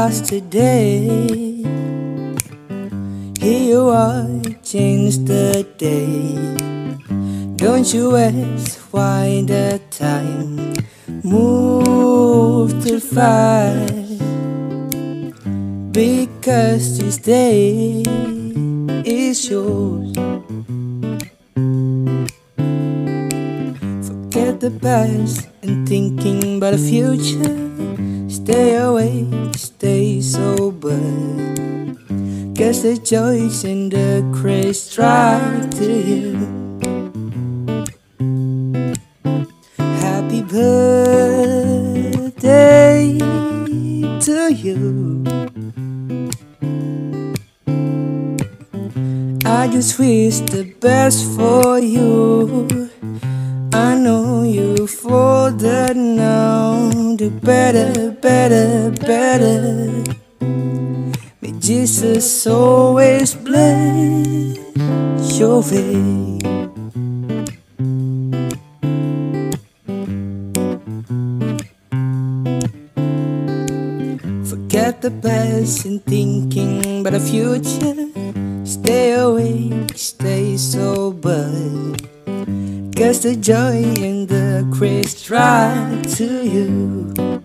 past today. Here you are, you the day. Don't you waste why the time move too fast because this day is yours. Forget the past and thinking about the future. Stay awake, stay sober. Guess the joys and the craze try to you. Happy birthday to you. I just wish the best for you. I know you that now, the better better, better. May Jesus always bless your way. Forget the past and thinking about the future. Stay awake, stay sober. Cause the joy in the Christ right to you.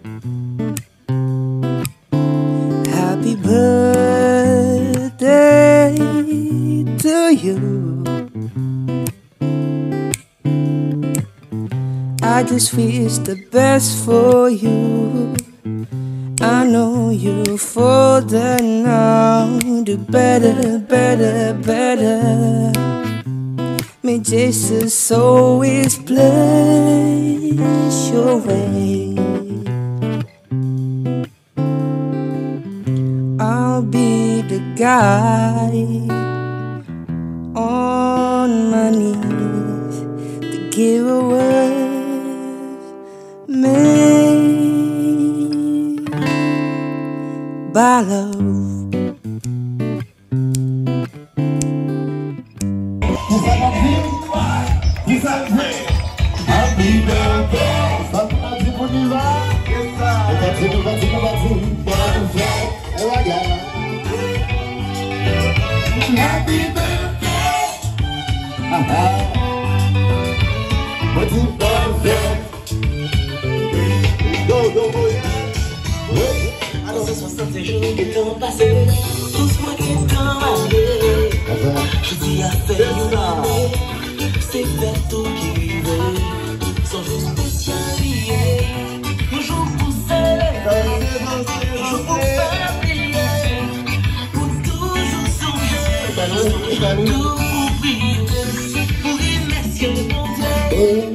This wish the best for you. I know you for the now. Do better, better, better. May Jesus always bless your way. I'll be the guy. by love. sans ces jours qui ont passé Tous moi qui est travaillé Je dis à faire you know C'est faire tout qui vivait Sans jour s'y lié Toujours pousser s'aimer Toujours pour les billets Pour toujours songer Toujours pour prier Pour immerser mon vieil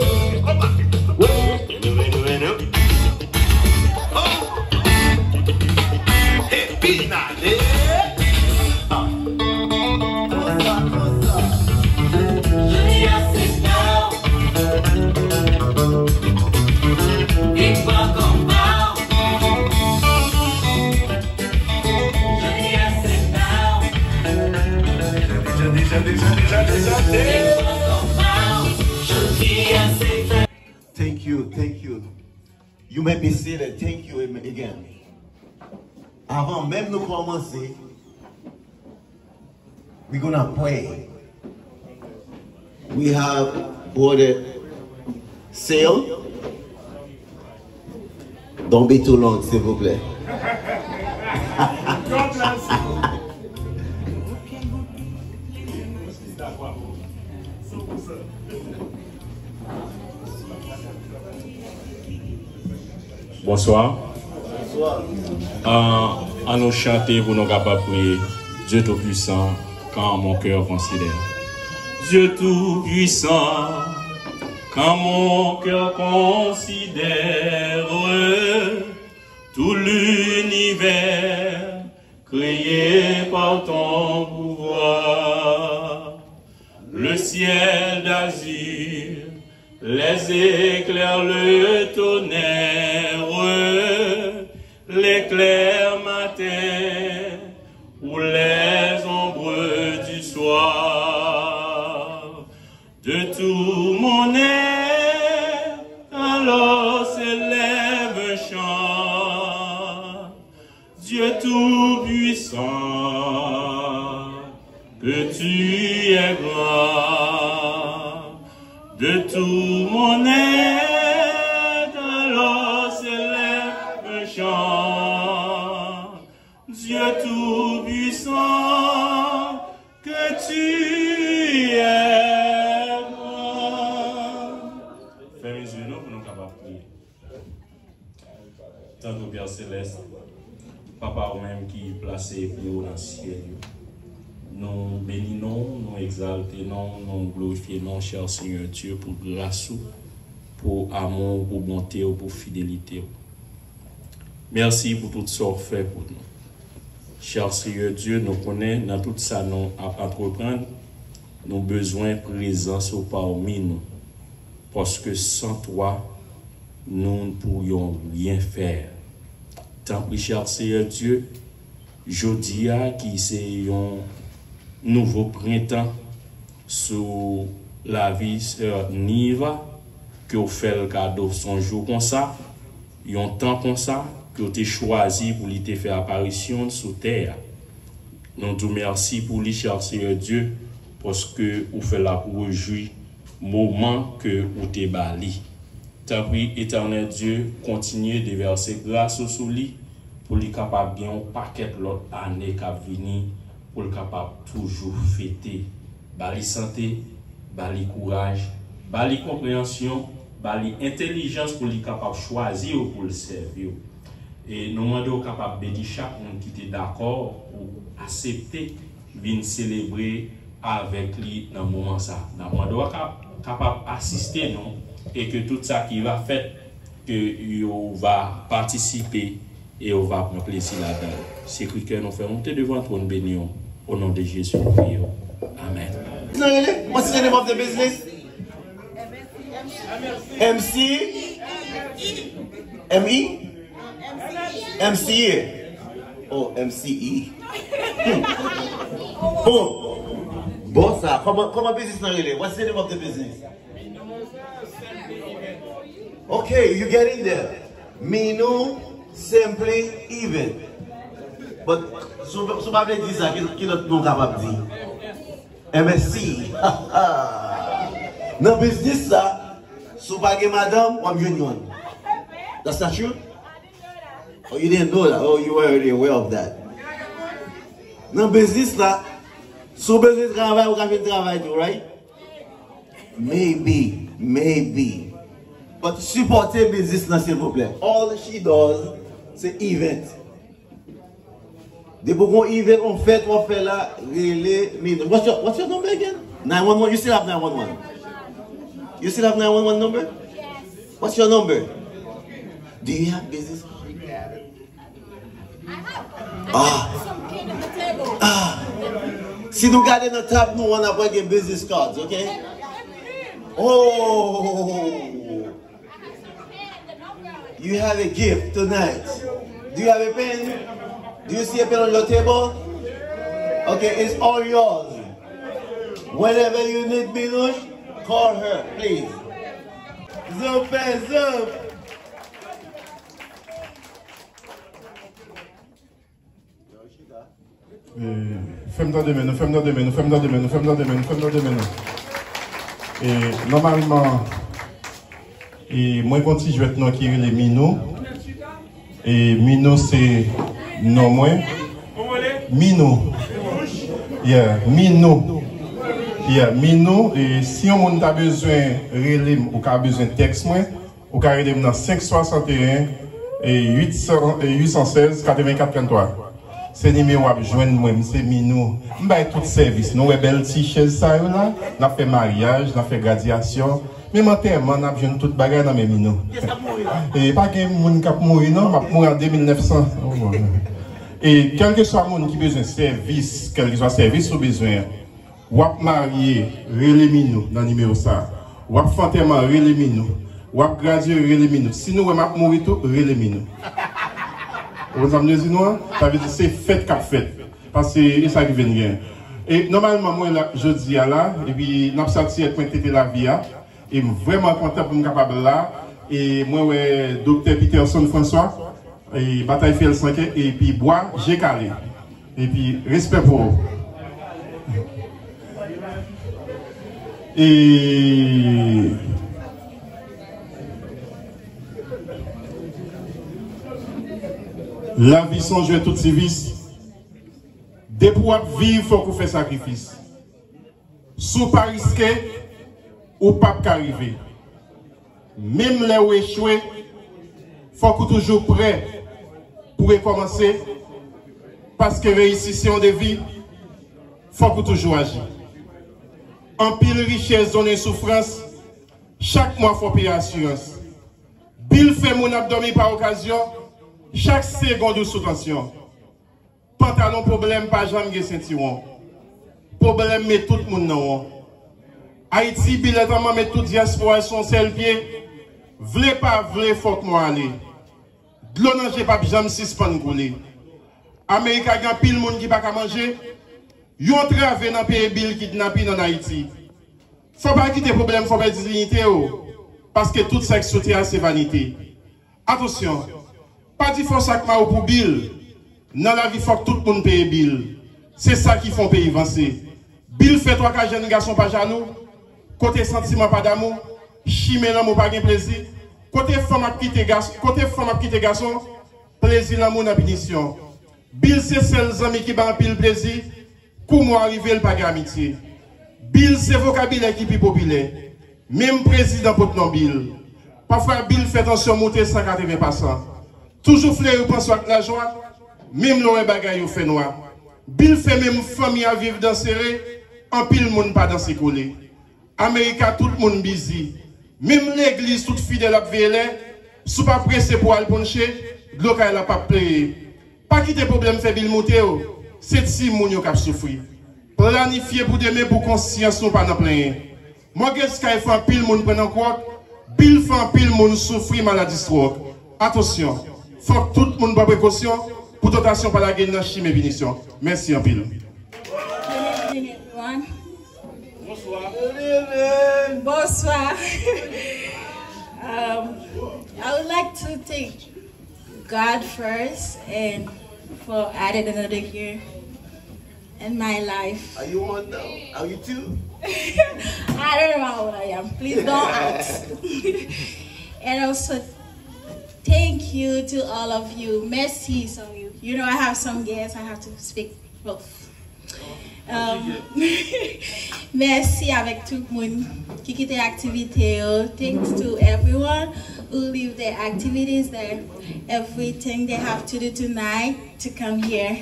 You may be seated. Thank you again. Avant même de commencer, we're going to pray. We have Brother Sale. Don't be too long, s'il vous plaît. God bless you. Bonsoir. Bonsoir. Euh, à nous chanter, vous n'avez pas prier. Dieu Tout-Puissant, quand mon cœur considère. Dieu Tout-Puissant, quand mon cœur considère tout l'univers créé par ton pouvoir, le ciel d'azur, les éclairs, le tonnerre l'éclair matin ou les ombres du soir. De tout mon air, alors s'élève chant. Dieu Tout-Puissant, que tu es grand. De tout mon air, tout-puissant que tu aimes. Ferme les yeux, nous, nous capables de prier. Tant que Père Céleste, Papa ou même qui est placé plus haut dans le ciel, nous bénissons, nous exaltons, nous glorifions, cher Seigneur Dieu, pour grâce, pour amour, pour bonté, pour fidélité. Merci pour tout ce que fait pour nous. Charles Seyeye Dieu nou konen nan tout sa nou ap apropren, nou bezwen prezans ou pa ou min nou. Poske san toi, nou nou pou yon liyen fer. Tan Charles Seyeye Dieu, jodi a ki se yon nouvo printan sou la vi se niva, ki ou fel kado son jou konsa, yon tan konsa, Kyo te chwazi pou li te fe aparisyon sou ter. Non tou mersi pou li chakseye dieu poske ou fe la pou rejwi mouman ke ou te bali. Ta pri etanen dieu kontinye de verse graso sou li pou li kapap gen ou paket lot ane kap vini pou li kapap toujou fete. Bali sante, bali kouraj, bali komprehansyon, bali entelijans pou li kapap chwazi ou pou lsevi ou. E nouman do kapap be di chakman ki te d'akor ou asepte vin selebrer avek li nan mouman sa. Nan man do kapap asiste non. E ke tout sa ki va fet ke yo va partisipe e yo va mwen plesi la den. Se kwe ken an fe, mwen te devan tron benyon. O nan de jesu fiyo. Amen. Mwen se jenem ap de bezne. M.S.I. M.S.I. M.S.I. M.S.I. M.I.? MCE. Oh, MCE? Hmm. Oh. Bon. Bon sa. Koman biznis nan rele? What's the name of the biznis? Ok, you get in there. Minou, Semple, Even. But, bon, soubabe di sa ki not nou kapab di? MSC. MSC. Nan biznis sa, soubabe madam, wam yon yon. Da statue? Oh, you didn't know la? Oh, you were already aware of that. Nan bezis la, sou bezis kanvay, wakafen kanvay do, right? Maybe, maybe. But supporter bezis la, se pou ple. All she does, se event. De pou kon event, on fet, wakfe la, rele, min. What's your number again? 911? You still have 911? You still have 911 number? Yes. What's your number? Do you have bezis? Do you have bezis? Ah. Ah. Si nou gade nan tab nou, an apwa gen business cards, ok? Oh. You have a gift tonight. Do you have a pen? Do you see a pen on your table? Okay, it's all yours. Whenever you need me, Lush, call her, please. Zope, Et femme dans des mains, femme dans des mains, femme dans demain nous femme dans des mains, femme dans des Et normalement, et moi, je tu joues maintenant, qui est les Mino. Et Mino, c'est non moins. Mino. Il y Mino. Il Mino. Et si on a besoin de ou a besoin de texte, moi, ou qu'on a besoin de 561 et 816 84 33. Se nime wap jwen mwen se minou, mbay tout servis, nou wè e bel ti chèz sa yon la, na fè maryaj, na fè gradyasyon, mwen mante mwen ap jwen tout bagay nan mwen minou. E pa gen mwen kap mouni nan, wap moun an 2900. E kelke sa moun ki bezè servis, kelke sa servis ou bezè, wap marye, re le minou nan nime wosa. Wap fante mwen, re le minou. Wap gradye, re le minou. Sinou wè map mouni tou, re le minou. Vous avez dit hein? Ça c'est fête qu'a fête. Parce que ça qui vient. Et normalement, moi, je dis à là, et puis, je suis la vie. Hein. Et vraiment content pour me capable là. Et moi, ouais, docteur Peterson François, et bataille fiel 5 et puis bois, j'ai calé. Et puis, respect pour vous. Et La vie toutes tout civis. De pouvoir vivre, il faut qu'on fait sacrifice. Sous pas risqué, ou pas qu'arriver. Même les où échoué, faut qu'on toujours prêt pour commencer. Parce que réussir, de on il faut qu'on toujours agir. En pile richesse, les souffrance, chaque mois, faut payer assurance. Bill fait mon abdomen par occasion, chaque seconde de sous Pantalon problème, pas jamais gagné sentiront. Problème, mais tout le monde n'a pas. Haïti, bilan, mais tout diaspora, son selfie. Vle pas, vle, faut que moi aller. D'l'eau n'a pas jamais suspendu couler. Amérique a plein pile de monde qui n'a pas manger. Yon travé dans le pays Bill kidnapping en Haïti. Faut pas quitter le problème, faut pas dignité. Parce que tout sexe qui soutient c'est vanité. Attention. Pas dit font sac mao pour Bill. Dans la vie, faut tout le monde paye Bill. C'est ça qui font pays avancer. Bill fait trois cas jeunes garçons pas jaloux. Côté sentiment pas d'amour. Chimé l'amour pas de plaisir. Côté femme à te garçon. Côté femme garçon. Plaisir l'amour n'a pétition. Bill c'est seuls amis qui bat pile plaisir. Comment arriver le pas amitié. Bill c'est vocabulaire qui est populaire. Même président pour non Bill. Parfois Bill fait attention monter 180 passants. Toujours fleurir penser à la joie, même loin bagaille ou fait noir. Bill fait même famille à vivre dans serré, en pile monde pas dans ses collés. Amérique tout le monde busy. Même l'église toute fidèle à veiller, sous pas pressé pour aller l'oka elle a pas payé. Pas quitter problème fait Bill monter oh. c'est si moun yo k'ap souffrir. Planifier pour demain pour conscience ou pas dans plein. ce sky fait pile monde prenant quoi? Bill fait pile monde souffrir maladie stroke. Attention. Fok tout moun ba prekosyon pou dotasyon pala gen nan chime vinisyon. Mersi an pil. Bonsoir. Bonsoir. um, I would like to thank God first and for adding another year in my life. Are you one? now? Are you two? I don't know how old I am. Please don't ask. and also Thank you to all of you. Merci, some of you. You know, I have some guests, I have to speak both. Oh, um, merci avec tout le monde qui quitte l'activité. Oh, thanks to everyone who leave their activities there. Everything they have to do tonight to come here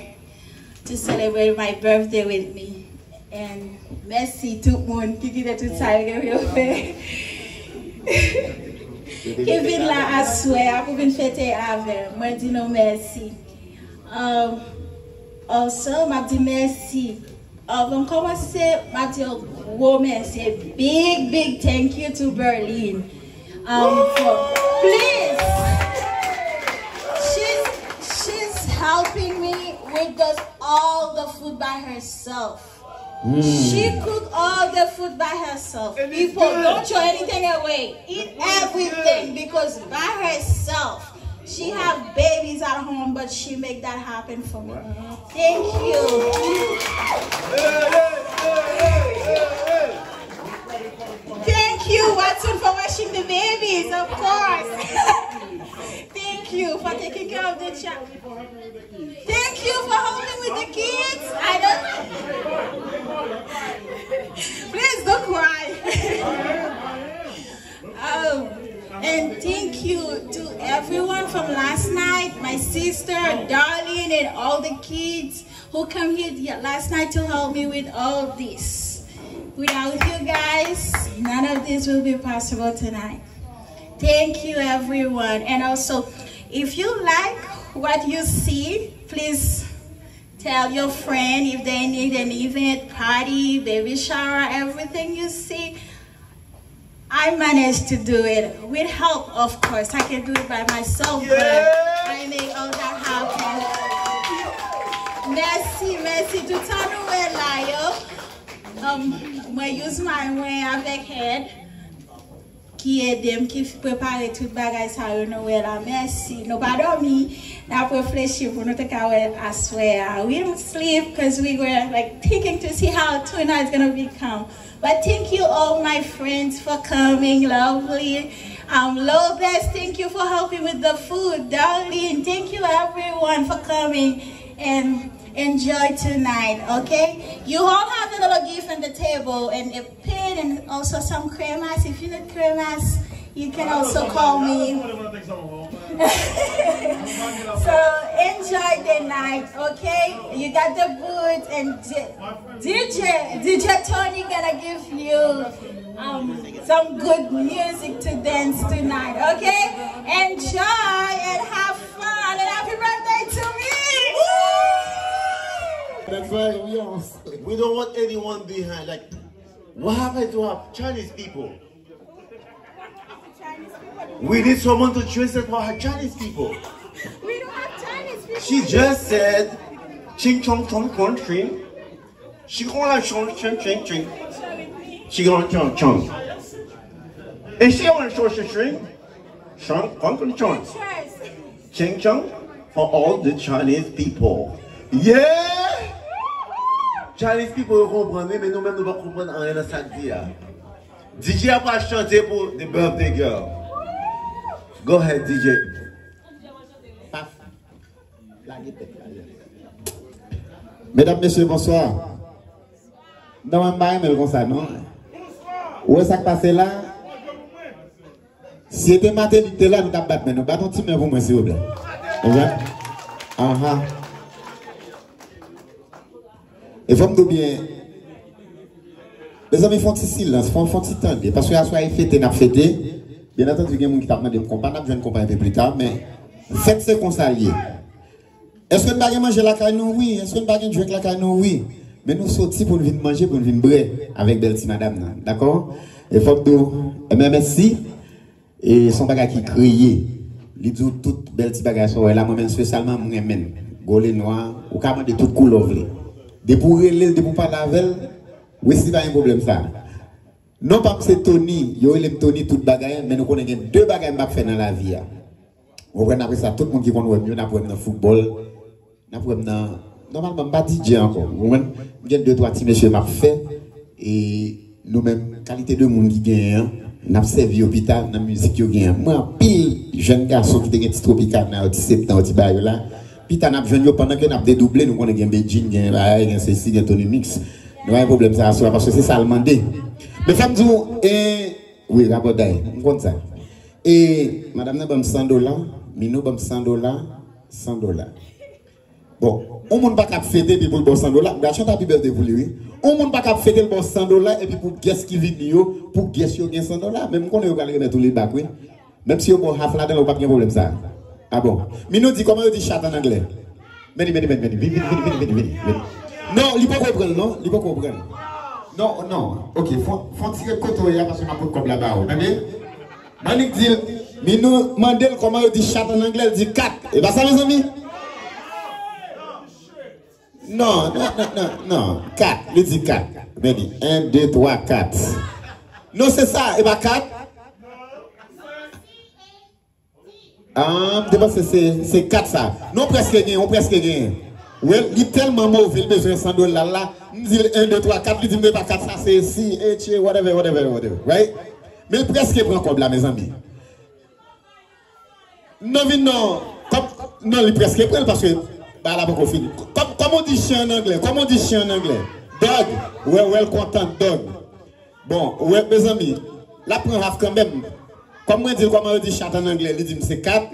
to celebrate my birthday with me. And merci tout le monde qui quitte tout ça avec Kevin la aswe, apou bin fete ave, mwen di nou mersi. Um, also, mwen di mersi. Mwen komanse, mwen di wou mersi. Big, big thank you to Berlin. Um, for, please! She's, she's helping me with this, all the food by herself. She cooked all the food by herself. People, don't throw anything away. Eat everything because by herself. She have babies at home, but she make that happen for me. Wow. Thank you. Thank you, Watson, for washing the babies, of course. Thank you for taking care of the child. Thank you for helping with the kids. I don't... Please don't cry. um, and thank you to everyone from last night, my sister, Darlene, and all the kids who come here last night to help me with all this. Without you guys, none of this will be possible tonight. Thank you, everyone. And also, if you like what you see, please Tell your friend if they need an event, party, baby shower, everything you see. I managed to do it with help, of course. I can do it by myself, yeah. but I made all that happen. Merci, merci. Tu t'en nouvel là, Um, moi, use my way avec head ki edem, ki prepare tout bagay sa yo nou wè la. Mersi. Nou pa dormi, na prefleshi pou nou te ka wè aswe ya. We don't sleep because we were like thinking to see how tonight is going to become. But thank you all my friends for coming, lovely. Um, Lopez, thank you for helping with the food, Darlene, Thank you everyone for coming. And enjoy tonight, okay? You all have a little gift on the table and a pin and also some cremas. If you need cremas, you can also call me. so enjoy the night, okay? You got the food, and DJ, DJ Tony gonna give you um, some good music to dance tonight, okay? Enjoy and have fun and happy birthday to me! That's why we don't want anyone behind. Like, what happened to our Chinese people? We need someone to translate for our Chinese people. We don't have Chinese people. She just said, ching chong chong chong ching. She gonna chong chong ching ching. She gonna chong chong. And she gonna chong chong ching. Chong chong chong. Ching chong for all the Chinese people. Yeah! Charlie Spee pou lè kompran lè, men nou men nou va kompran an lè lè sakdi ya. DJ apwa chanje pou The Birthday Girl. Go ahead, DJ. Mèdap, mèsyè, bonsoir. Nan wè mbaye mèdè konsa, nou? Ouè sak pase la? Si etè matè, lè lè, nou tap bat men. Nou baton ti mèvou, mèsyè, oube. Oube. Et vous me bien, mes amis font petit silence, font Parce que la soirée fêtée, n'a fêté. Bien entendu, il y a des gens qui t'ont demandé pourquoi pas, je vais comprendre un peu plus tard, mais faites ce conseil. Est-ce que nous allons manger la caille nous Oui. Est-ce que nous allons jouer la caille nous Oui. Mais nous sortons pour nous manger, pour nous boire avec belle madame. D'accord Et faut que eh merci. Et son bagage qui criait. Il dit toutes belles petites bagages. Là, moi-même, spécialement, moi-même. Golé noir, ou carrément de toutes couleurs de pour relever, de pour parler velle, oui, c'est pas un problème ça. Non pas que c'est Tony, yo aime Tony tout bagaille, mais nous connaissons deux bagailles m'a fait dans la vie. On hein. va après ça tout le monde qui va nous mieux, n'a avons dans football, n'a pas dans normalement pas DJ encore. Vous comprenez Il deux trois petits messieurs m'a fait et nous-mêmes qualité de monde qui gagne hein. avons servi hôpital dans musique yo gagne. Moi pile jeune garçon qui était tropical dans 17 ans, petit là. Puis t'as jeune pendant que as dédoublé, nous connaissons bien Beijing, bien Bahia, bien ceci, bien Tony Mix. Nous un problème ça parce que c'est ça le mandat. Mais femme me dit et oui, rapport d'ailleurs, on compte ça. Et madame n'a pas 100 dollars, Minou pas 100 dollars, 100 dollars. Bon, on ne peut pas fêter puis pour le bon 100 dollars. Gachon ta birthday pour lui. On ne peut pas fêter le bon 100 dollars et puis pour ce qui vient pour guest qui gagne 100 dollars. Même on est au de tous les bacs, oui. Même si on a half là on n'a pas de problème ça. Ah bon Mais nous dit comment on dit chat en anglais Venez, venez, venez, venez, venez, venez, venez, Non, il ne peut pas comprendre, non Il ne peut pas comprendre. Non, non. Ok, faut tirer le coteau parce que je comme là-bas. Manik dit, mais nous demandons comment on dit chat en anglais, il dit 4. Et eh bien ça, mes amis Non, non, non, non, 4. Il dit 4. Venez, 1, 2, 3, 4. Non, c'est ça. Et eh bien 4. Ah, c'est 4 ça. Non, presque rien, on presque rien. Oui, il est tellement mauvais, il besoin de 100 dollars là. Il dit 1, 2, 3, 4, il dit, mais pas 4, ça c'est 6, et tu whatever, whatever, whatever. Right? Mais presque prend comme là, mes amis. Non, mais non, non, il presque prend parce que, bah Comme, on dit chien en anglais, comme on dit chien en anglais. Dog, ouais, ouais, content, dog. Bon, ouais, mes amis, là, prend quand même. Comme je comment on dit chat en anglais, il dit c'est 4.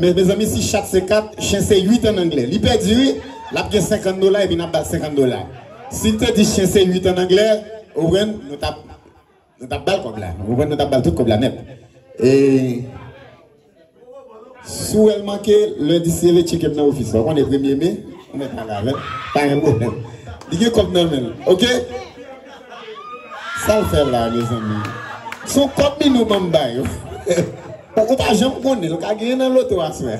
Mais mes amis, si chat c'est 4, chien c'est 8 en anglais. Il perd 8, il a 50 dollars et puis il a 50 dollars. Si tu dis chien c'est 8 en anglais, au moins, nous t'appelons comme là. Au moins, nous t'appelons tout comme là net. Et. Si elle manque, lundi, c'est le check dans l'office. On est 1er mai, on est pas là, hein. pas un problème. Hein. Dis-le comme normal, ok? Ça le fait là, mes amis. Sou kop mi nou mambay yo. Poko pa jom kone. Loka geyen nan loto asme.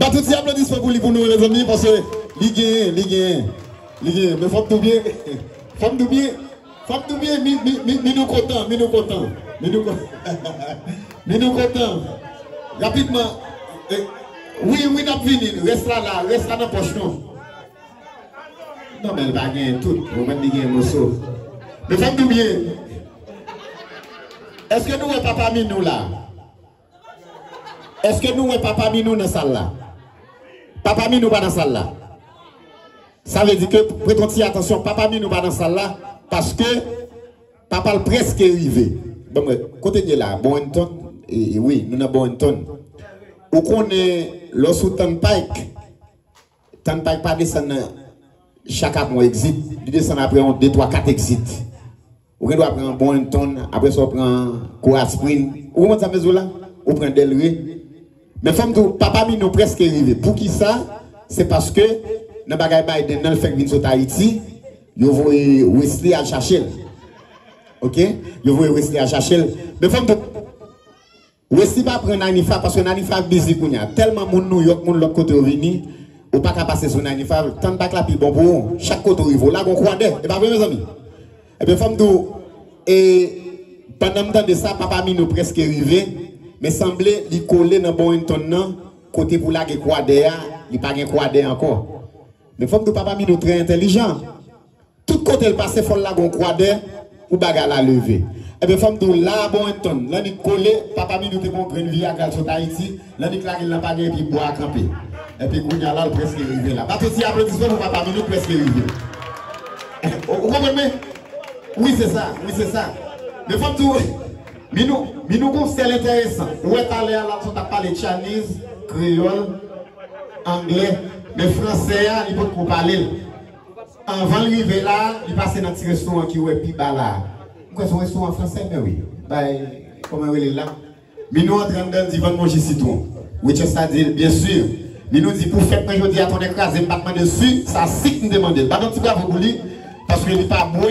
Batouti aplodis pa pou li pou nou. Le zanmi. Paswe. Ligeyen. Ligeyen. Ligeyen. Me fap toubyen. Fap toubyen. Fap toubyen. Mi nou kontan. Mi nou kontan. Mi nou kontan. Rapidman. Ouye eh, ouye nap vinil. Resta la. Resta nan posyon. Nan men bagyen tout. Mwen digyen moso. Me fap toubyen. Me fap toubyen. Est-ce que nous sommes papa Minou là Est-ce que nous sommes papa Minou dans la salle là Papa Minou pas dans la salle là. Ça veut dire que, prêtons-y attention, papa Minou pas dans la salle là, parce que papa le presque arrivé. Bon, continuez là, bon et, oui, nous avons bon ton. Ou qu'on est, lorsque ton pike, ton pike pas descendre chaque mois exit, il descend après on 2, 3, 4 exits. Ou doit prendre bon tonne, après ça, on prend Coasprin. Ou comment ça me là Ou prend Delray. Mais femme, papa, nous presque arrivé. Pour qui ça C'est parce que, dans bagay Biden, dans le fait que sur Haïti, nous voyez Wesley à Chachel. Ok Je voyez rester à Chachel. Mais femme, Wesley pas prendre Nanifa parce que Nanifa est busy. Tellement de New York, de l'autre côté, venu ou pas qu'à passer sur Nanifa, tant pas que la pile bon pour chaque côté, il faut là, on croit d'eux. Et pas vrai, mes amis et bien, femme et pendant le temps de ça, papa nous presque arrivé, mais semblait lui coller dans bon ton côté pour la croix il pas de croix encore. Mais femme de papa nous très intelligent. Tout côté le passé, faut la croix d'air pour baga la lever. Et bien, femme de là, bon ton, là, il collé, papa nous te bon prendre vie à sou Haïti, là, il claque, il n'a pas de puis bois à camper. Et puis, il y a là, presque arrivé là. Pas petit applaudissement pour papa nous presque arrivé. Vous comprenez? Oui, c'est ça, oui, c'est ça. Mais faut tout. Mais nous, mais nous, c'est intéressant. Où est allé à la tu as parlé chinese, créole, anglais, mais français, hein, il peut qu'on parler. Avant d'arriver là, il passait dans un restaurant qui est plus bas là. Pourquoi c'est un restaurant français? Mais ben oui. Ben, comment il est là? Mais nous, en train de dire, manger citron. Oui, c'est ça, bien sûr. Mais nous dit, pour faire que je dis à ton écrasé, je ne dessus, ça, c'est que nous demandons. Pas tu vas bravo pour lui, parce qu'il n'est pas boire.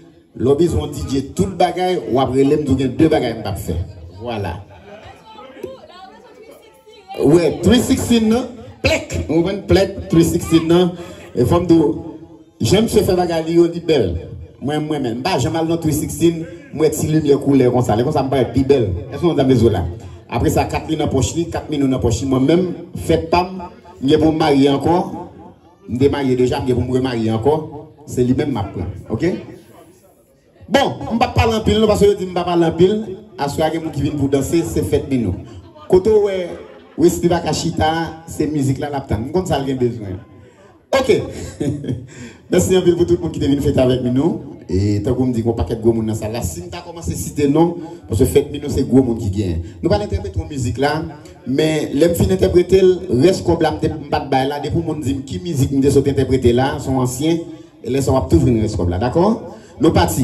l'objet de DJ tout le bagage, ou après l'aime, donné deux bagages à fait. Voilà. Ouais, 360 non, plec, on va plec, 360 non, et femme de, j'aime se faire bagage, on dit belle. Moi, moi-même, pas j'aime aller dans 360, moi, si lumière couleur comme ça, comme ça me paraît plus belle. Est-ce qu'on a besoin là? Après ça, 4 minutes dans poche, 4 minutes dans poche, moi-même, faites pas je vais me marier encore, je vais marier déjà, je vais me remarier encore, c'est lui-même ma plan, ok? Bon, on va pas parler en pile, parce que je dis que je vais pas parler en pile. À ce moment qui vient pour danser, c'est fête nous. Quand on est Westy Bakashita, c'est musique là, là, nous compte ça, rien besoin. Ok. Merci à peu pour tout monde qui est venu fête avec nous. Et tant qu'on me dit qu'on paquet de gros monde dans ça, là, si on a commencé à citer non, parce que fête nous c'est gros monde qui gagne. Nous pas interpréter une musique là, mais les fin interpréter, reste comme là, je ne pas de là, depuis qu'on me dit qui musique nous devons interpréter là, Son ancien et là, on va tout venir reste comme là, d'accord? Nous partis.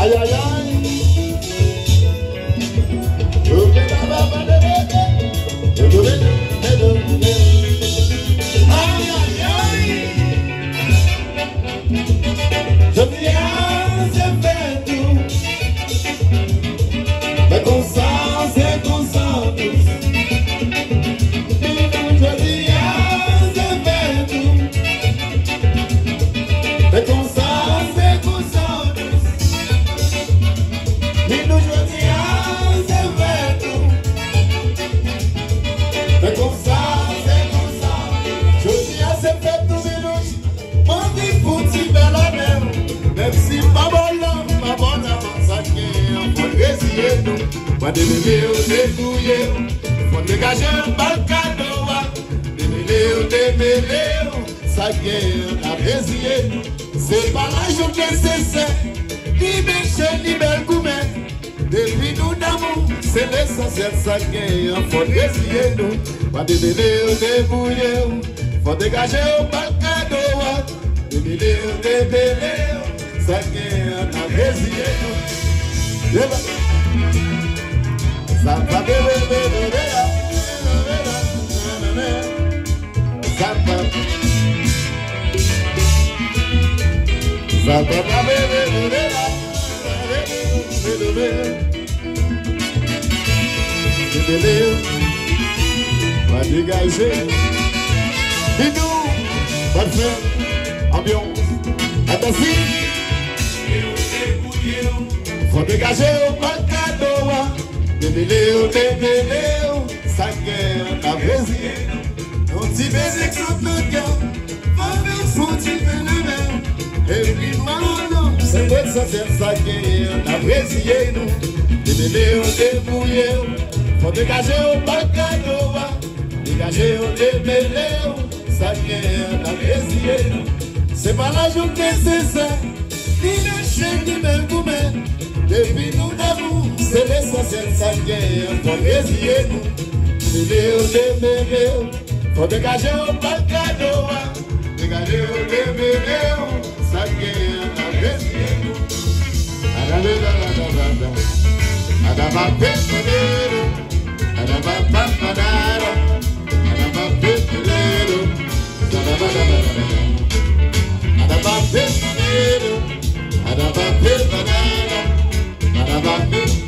Ay, ay, ay. You Mwa debele ou debuye ou, fote gaje ou balka do wak, Debele ou debele ou, sa gen yon avreziye nou, Se palaj ou kese se, libe che libe koume, Debi nou damou, se lesa se sa gen yon fote ziyen nou, Mwa debele ou debuye ou, fote gaje ou balka do wak, Debele ou debele ou, sa gen yon avreziye nou, Yeva! What you guys say? Bebe leo, bebe leo, sa kè anabresi e nou. Non ti beze k sope kè, fò mè fò ti fè nè mè, e pi man nou, se mwè sa sè sa kè anabresi e nou. Bebe leo, bebe leo, fò de kajè ou pa kè nou a, de kajè ou bebe leo, sa kè anabresi e nou. Se pa la joun kè se sa, ki ne chè ni mè kou mè, de pi nou ta mou, Celeste Sangue, Antolesiego, Meu de Meu, Fodegajão Balcanoa, Pegareu de Meu, Sangue, Antolesiego, Arabela Lavada, Adaba Pesadero, Adaba Pampanara, Adaba Pesadero, Adaba Pesadero, Adaba Pesadero, Adaba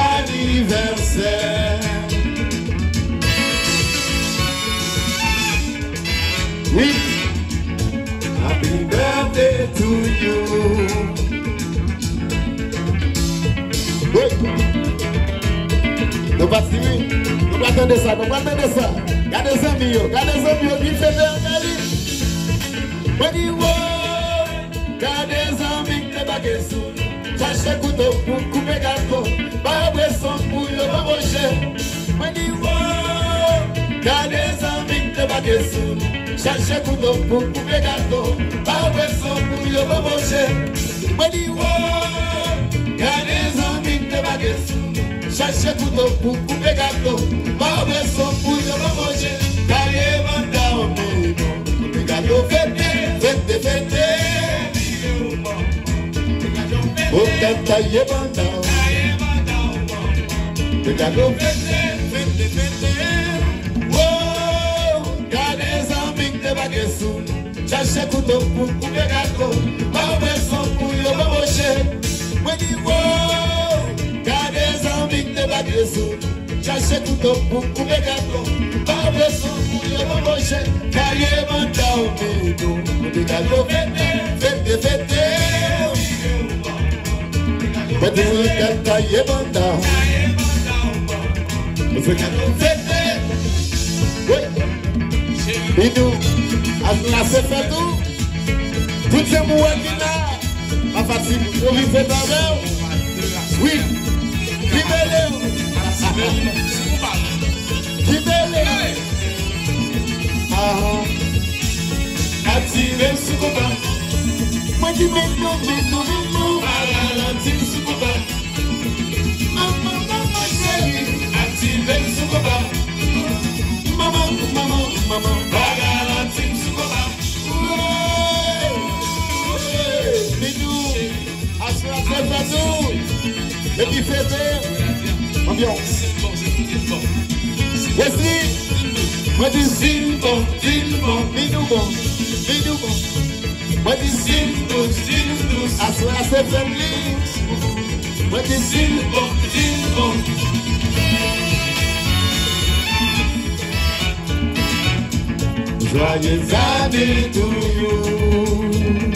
Mweni wou, kade zanmik te bagesou, chache koutou pou koupe gato, ba wè son kouyo wè mwoshe. Mweni wou, kade zanmik te bagesou, chache koutou pou koupe gato, ba wè son kouyo wè mwoshe. Mweni wou, kade zanmik te bagesou. chercher couteau pour couper gâteau. Mauvais son pour ne pas manger, car il est mandat au Couper gâteau, fête, fête, fête. Oh, tata, il est mandat. Couper gâteau, fête, fête, fête. Oh, gardez en big de baguette sous. Chercher couteau pour Ache koutou pou pou be gato Pa o beson pou ye moun mouche Ka ye mandau, bidou Moun be gato, vete, vete, vete Moun be gato, vete, vete, vete Ka ye mandau, moun moun moun Moun be gato, vete Bidou, a mou la sepe tou Fout se moun wakina A fasi moun li fekare ou Ou, libele ou Mwen di fete Ambiance. Wesley, what is Zimbo, Zimbo, Minugo, Minugo? What is Zimbo, Zimbo? As well as the family. What is Zimbo, Zimbo? Joyeux année to you.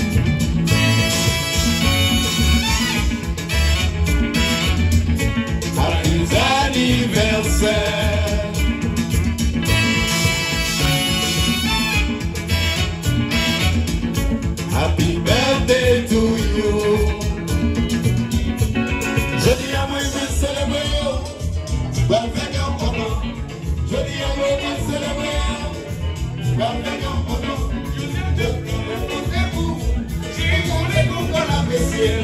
le ciel.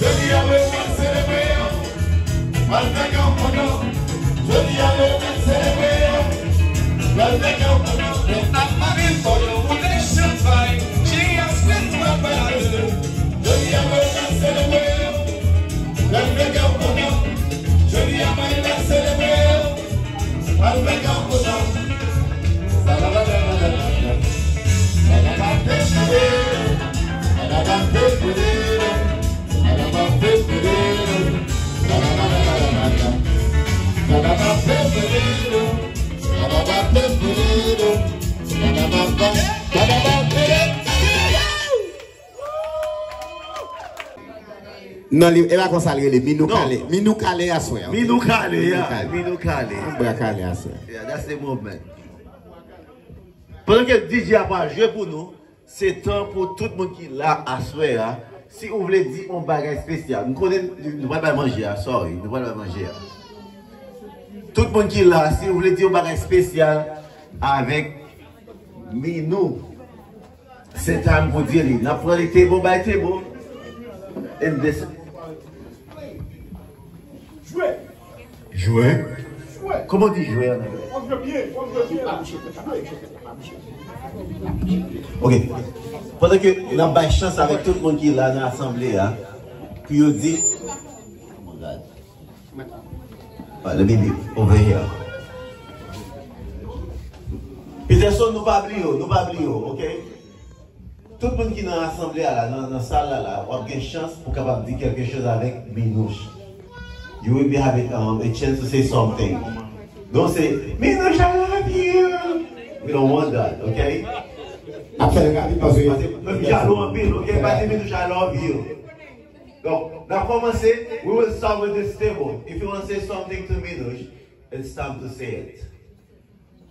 Je dis à le mal célébrer, mal d'accord mon nom. Je dis à le mal célébrer, mal d'accord mon nom. On a marine pour le monde et champagne, j'ai Je dis à Je dis à le Nan li, ewa konsalye li, mi nou kale, mi nou kale yaswe. Mi nou kale, ya, mi nou kale. Mbra kale yaswe. Ya, that's the moment. Prenon ke DJ Abba jwe pou nou... Se tan pou tout moun ki la aswe la, si ou vle di ou bagay spesyal, nou konen, nou wane wane manje a, sorry, nou wane wane manje a. Tout moun ki la, si ou vle di ou bagay spesyal, avek minou, se tan pou diri, nan pou lade tebo bay tebo, en des... Jouè! Jouè? Koman di jouè anan? On vle bien, on vle bien. Jouè, jouè, jouè, jouè. Ok, poten ke nan bay chans avèk tout moun ki la nan asemble a Puyo di Oh my God Let me leave, over here Pite son nou va abli yo, nou va abli yo, ok Tout moun ki nan asemble a la, nan sal la la Wap gen chans pou kapap di kelke chan avèk minous You will be have um, a chance to say something Don't say, minous I love you We don't want that, okay? Apele ka api pa beyo. Jalo apil, okay? Bati minouj, I love you. Now, kom an se, we will start with this table. If you want to say something to minouj, it's time to say it.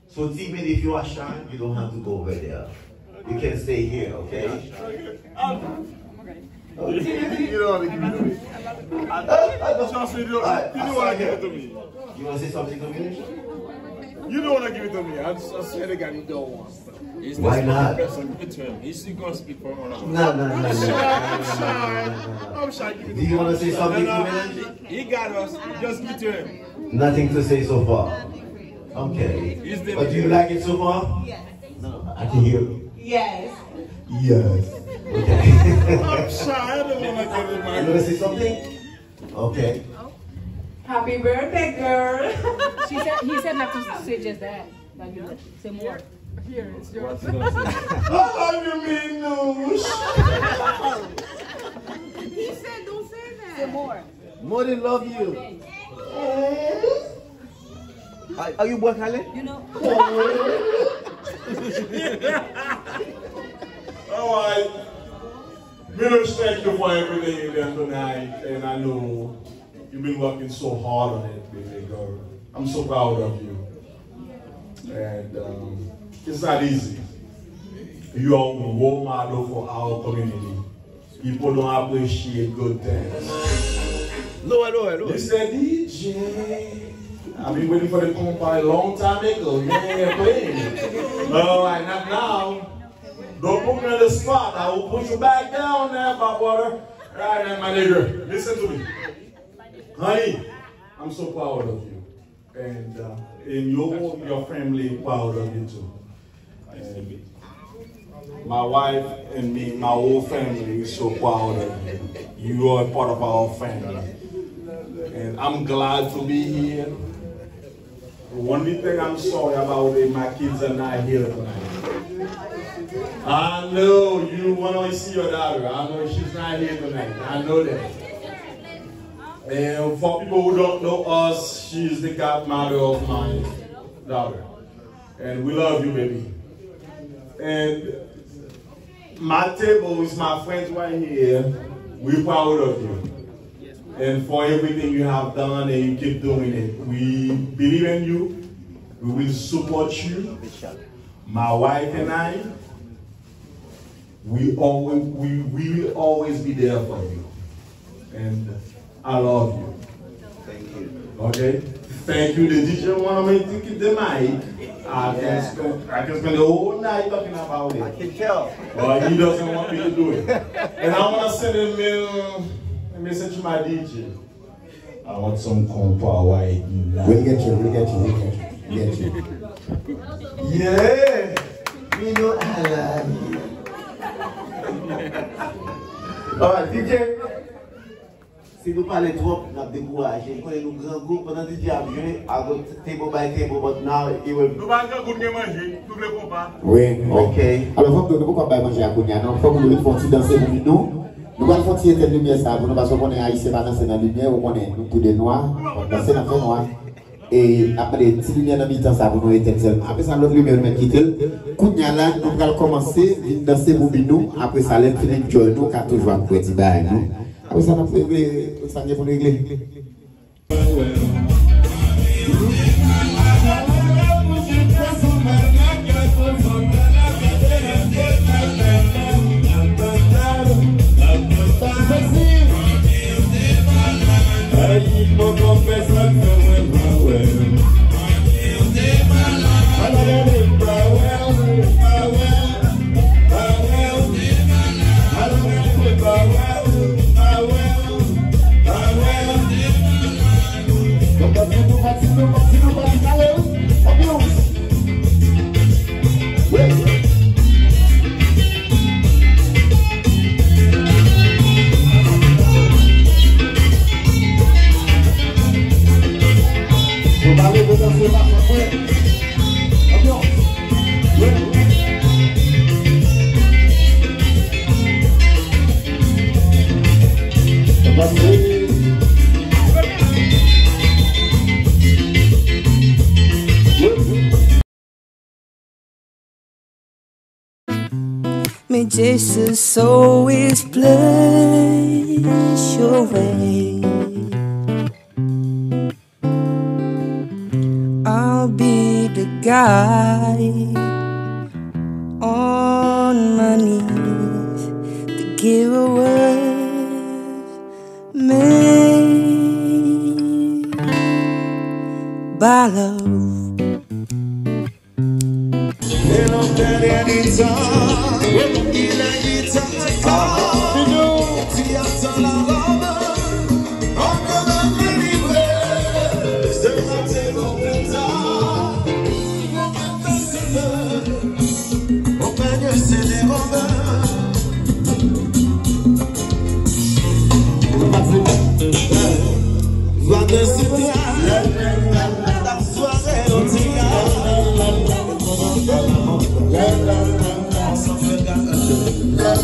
So, timen, if you are shy, you don't have to go over there. You can stay here, okay? Apele ka api pa beyo. Apele ka api pa beyo. Apele ka api pa beyo. Apele ka api pa beyo. You want to say something to minouj? Apele ka api pa beyo. You don't want to give it to me. I, just, I swear to you don't want stuff. Why not? Give it to him. He's going to speak for him. No, no, no. I'm shy. I'm shy. I'm shy. Do you want to say something no, no. He got us. Um, just give it to him. Nothing to say so far. Okay. But do you like it so far? Yes. No, I can hear you. Yes. Yes. Okay. I'm shy. I don't want to give it my. You want to say something? Okay. Happy birthday, girl. she said he said not to say just that. Like say more. Here, it's yours. love you, mean he said don't say that. Say more. More than love you. Are, you working? You know. All right. Minnows, thank you for everything you done tonight, and I know You've been working so hard on it, baby girl. I'm so proud of you. And um, it's not easy. You are a role model for our community. People don't appreciate good things. Lower, lower, lower. This is DJ. I've been waiting for the compa a long time ago. You ain't playing. All right, not now. Don't put me on the spot. I will put you back down there, my brother. All right, man, my nigga. Listen to me. Honey, I'm so proud of you. And, uh, and your, your family proud of you too. And my wife and me, my whole family is so proud of you. You are part of our family. And I'm glad to be here. The only thing I'm sorry about is my kids are not here tonight. I know you want to see your daughter. I know she's not here tonight. I know that. And eh, for people who don't know us, she's the godmother of my daughter. And we love you, baby. And my table is my friends right here. We're proud of you. And for everything you have done and you keep doing it. We believe in you. We will support you. My wife and I, we always we, we will always be there for you. And I love you. Thank you. Okay? Thank you. The DJ. wanted me to keep the mic. I yeah. can spend I can spend the whole night talking about it. I can tell. But he doesn't want me to do it. And I wanna send him a message to my DJ. I want some compa white. We'll get you, we'll get you, we'll get you. we get you. Yeah. We know I love you. Alright, DJ. Si nous parlons trop, nous sommes découragés. nous grand groupe, pendant que nous avons à avec table by table, but now it will. Nous pas manger, nous voulons pas. Oui, ok. Alors, vous ne pouvez pas manger à Kounia, non? Faut que vous danser pour nous. Ah. Nous allons continuer cette lumière, ça, pour nous, parce qu'on est haïtien, pas danser dans la lumière, on est nous tous des noirs, on danse dans la noir. Et après, si lumière dans mi ça, pour nous éteindre seulement. Après ça, l'autre lumière, nous quitter. Kounia, là, nous allons commencer, à danser pour nous. Après ça, l'infini, nous, car toujours après, nous. Pousan apse, pousan je fon igle. Jesus always bless your way. I'll be the guy on my knees to give away. Made by love. Wielą terenica Wielą ile i cała Wielą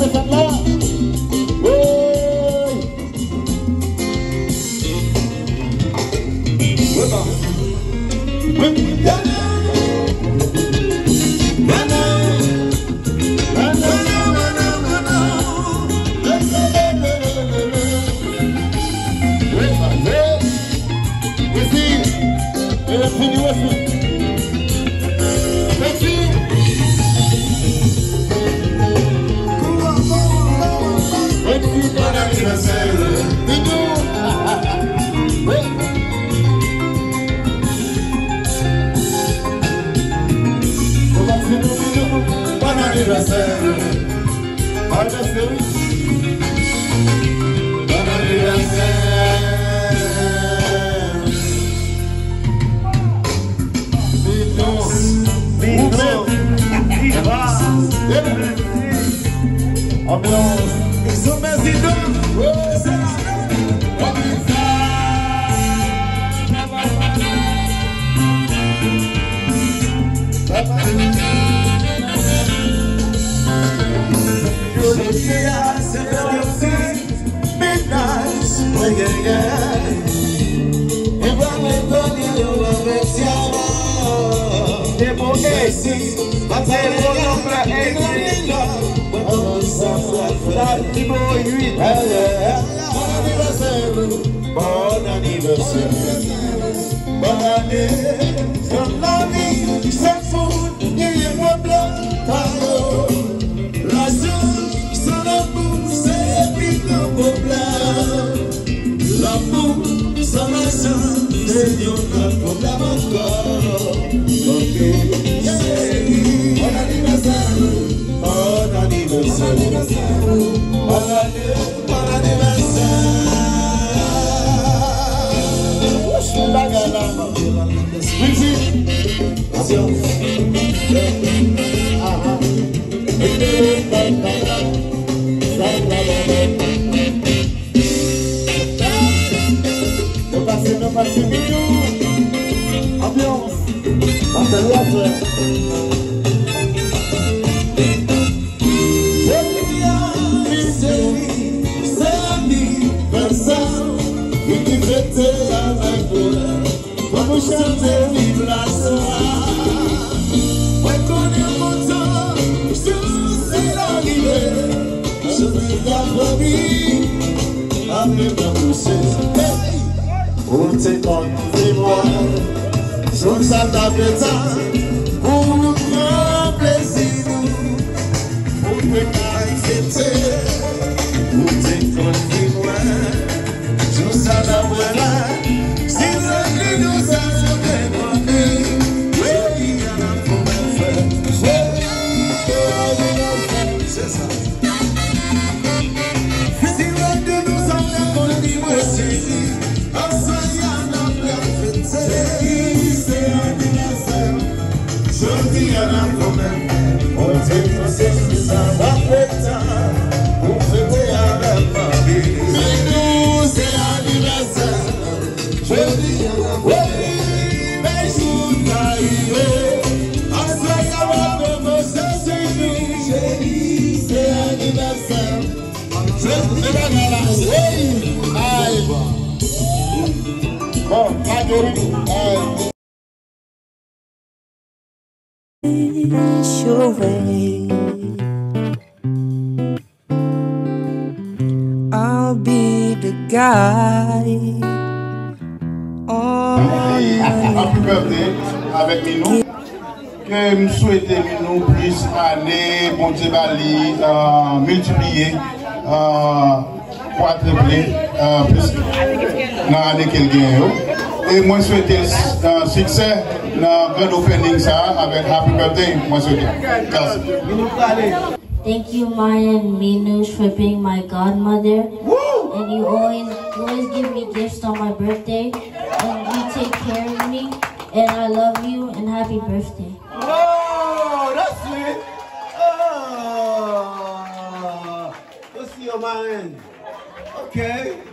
the fella. A piperte, avek minou Ke m souwete minou Plis ane Ponte Bali Miltipye Kwa teple Plis Nan ane kel gen yo Et moi, souhaiter un succès dans grand opening ça, avec Happy Birthday. Moi, souhaiter. Thank you, Maya and Minush, for being my godmother. Woo! And you always, always give me gifts on my birthday. And you take care of me. And I love you, and happy birthday. Oh, that's sweet. Oh, let's see your mind. Okay.